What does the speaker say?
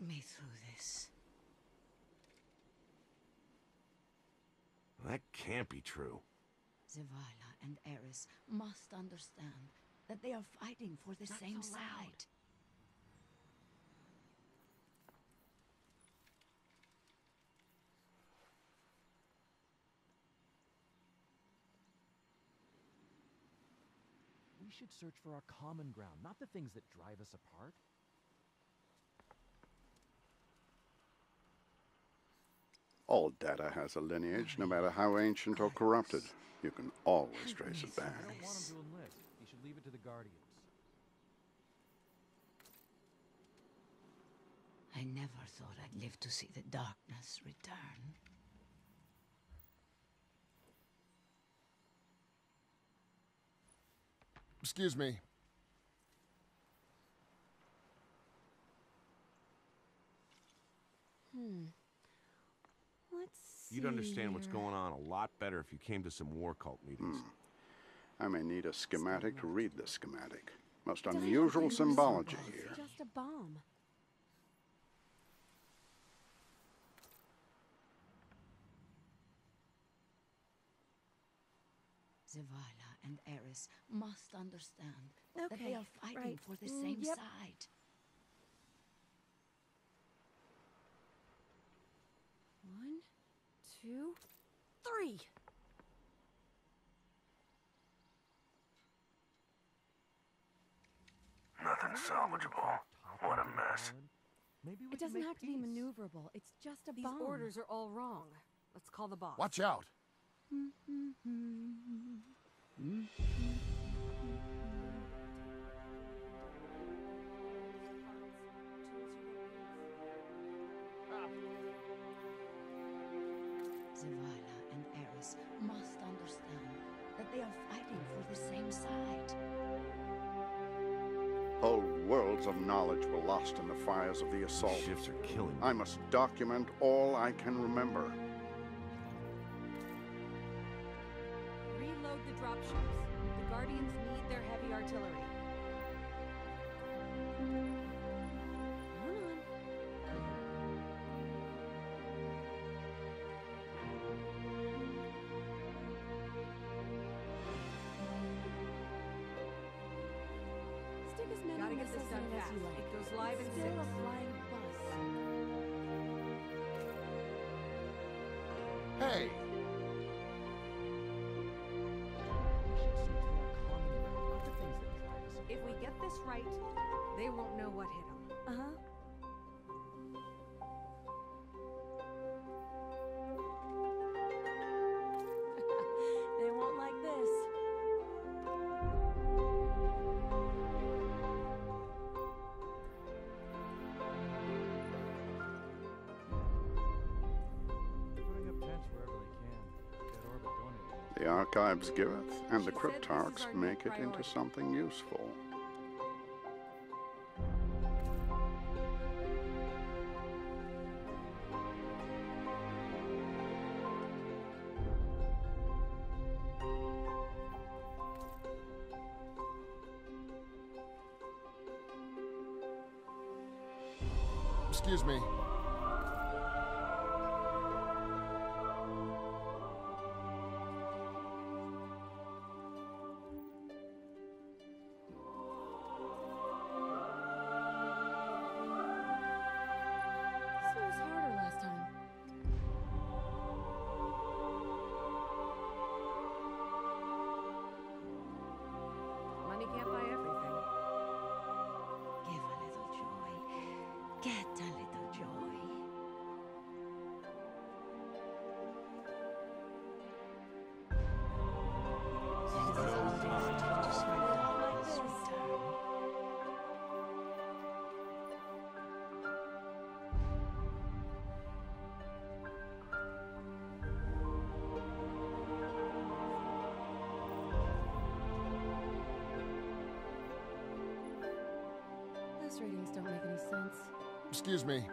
me through this. That can't be true. Zavala and Eris must understand that they are fighting for the Not same so loud. side. We should search for our common ground, not the things that drive us apart. All data has a lineage, no matter how ancient or corrupted. You can always trace it back. I don't want him to enlist. He should leave it to the Guardians. I never thought I'd live to see the darkness return. Excuse me. Hmm. Let's You'd see understand what's going on a lot better if you came to some war cult meetings. I may need a schematic to read the schematic. Most unusual symbology symbol. here. Just a bomb. Zavala and Eris must understand that they are fighting right. for the Mm, same yep. side. One, two, three. Nothing salvageable. What a mess. Maybe we It doesn't have to be maneuverable. It's just a These bomb. orders are all wrong. Let's call the boss. Watch out. Mm-hmm. Mm-hmm. Zavala and Eris must understand that they are fighting for the same side. Whole worlds of knowledge were lost in the fires of the These assault. shifts are killing me. I must document all I can remember. Reload the dropships. The Guardians need their heavy artillery. Ground, not the things that drive us apart. If we get this right, they won't know what hit them. Uh The archives giveth, and the cryptarchs make it into something useful. excuse me. Don't make any sense. Excuse me.